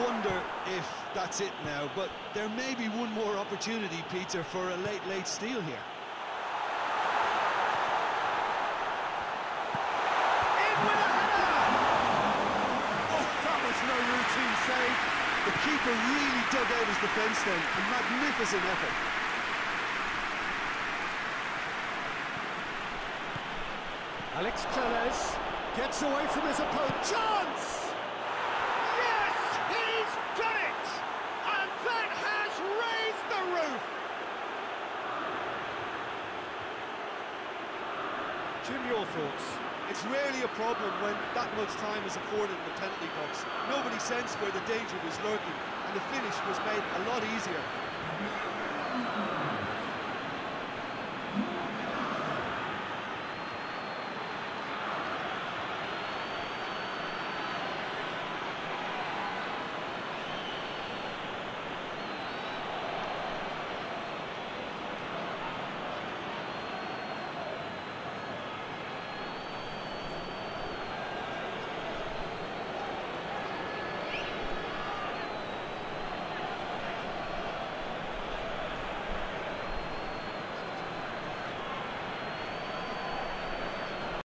wonder if that's it now, but there may be one more opportunity, Peter, for a late, late steal here. In with a header! Oh, that was no routine save. The keeper really dug out his defence then. A magnificent effort. Alex Telles gets away from his opponent. Chance! Yes, he's done it! And that has raised the roof! Jim, your thoughts? It's rarely a problem when that much time is afforded in the penalty box. Nobody sensed where the danger was lurking, and the finish was made a lot easier.